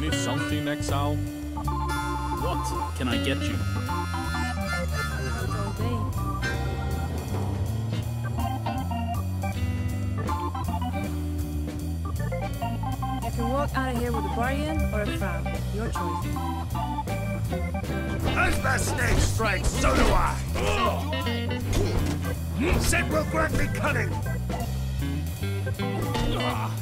need something, Exile? What can I get you? I can walk out of here with a bargain or a frown. Your choice. As the snake strikes, so do I! Set will grant me cunning! Ah.